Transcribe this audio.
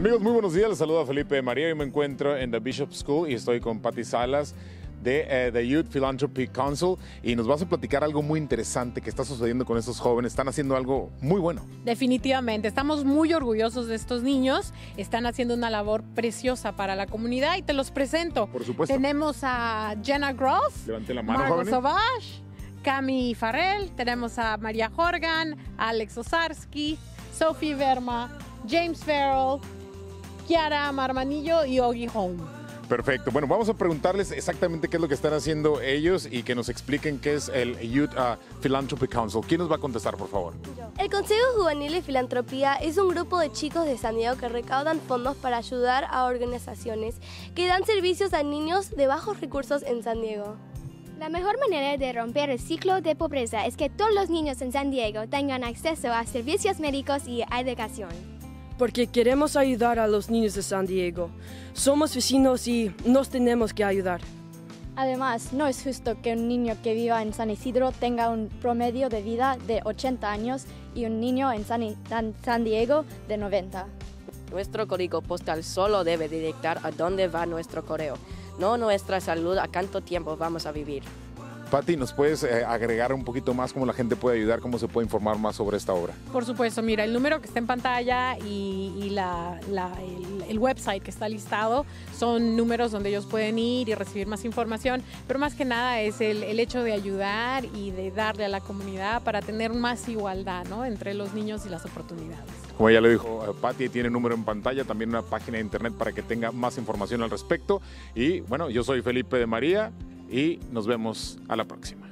Amigos, muy buenos días. Les saluda Felipe María. Hoy me encuentro en The Bishop School y estoy con Patty Salas de eh, The Youth Philanthropy Council y nos vas a platicar algo muy interesante que está sucediendo con estos jóvenes. Están haciendo algo muy bueno. Definitivamente, estamos muy orgullosos de estos niños. Están haciendo una labor preciosa para la comunidad y te los presento. Por supuesto. Tenemos a Jenna Groff, Levante la mano, Cami Farrell, tenemos a María Horgan, Alex Osarski, Sophie Verma, James Farrell, Kiara Marmanillo y Ogi Home. Perfecto. Bueno, vamos a preguntarles exactamente qué es lo que están haciendo ellos y que nos expliquen qué es el Youth uh, Philanthropy Council. ¿Quién nos va a contestar, por favor? El Consejo Juvenil de Filantropía es un grupo de chicos de San Diego que recaudan fondos para ayudar a organizaciones que dan servicios a niños de bajos recursos en San Diego. La mejor manera de romper el ciclo de pobreza es que todos los niños en San Diego tengan acceso a servicios médicos y educación. Porque queremos ayudar a los niños de San Diego. Somos vecinos y nos tenemos que ayudar. Además, no es justo que un niño que viva en San Isidro tenga un promedio de vida de 80 años y un niño en San, I- San- San Diego de 90. Nuestro código postal solo debe dictar a dónde va nuestro correo, no nuestra salud a cuánto tiempo vamos a vivir. Patty, ¿nos puedes eh, agregar un poquito más cómo la gente puede ayudar, cómo se puede informar más sobre esta obra? Por supuesto, mira, el número que está en pantalla y, y la- la- el, el website que está listado son números donde ellos pueden ir y recibir más información, pero más que nada es el, el hecho de ayudar y de darle a la comunidad para tener más igualdad ¿no? entre los niños y las oportunidades. Como ya lo dijo eh, Patty, tiene un número en pantalla, también una página de internet para que tenga más información al respecto. Y bueno, yo soy Felipe de María y nos vemos a la próxima.